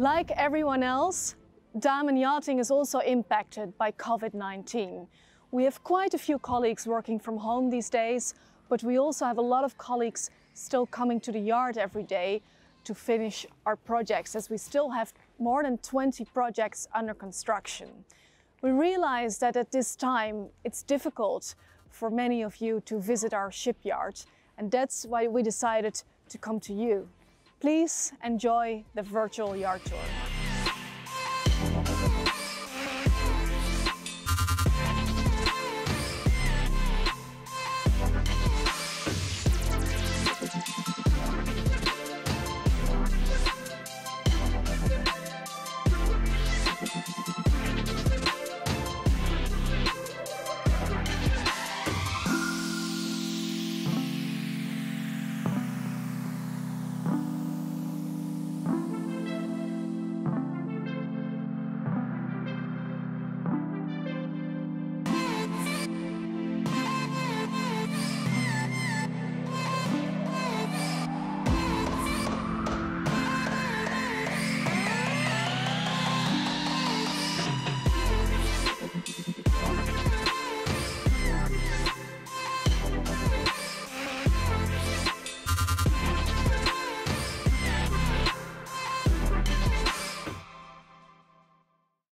Like everyone else, Damen Yachting is also impacted by COVID-19. We have quite a few colleagues working from home these days, but we also have a lot of colleagues still coming to the yard every day to finish our projects as we still have more than 20 projects under construction. We realize that at this time it's difficult for many of you to visit our shipyard and that's why we decided to come to you. Please enjoy the virtual yard tour.